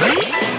What?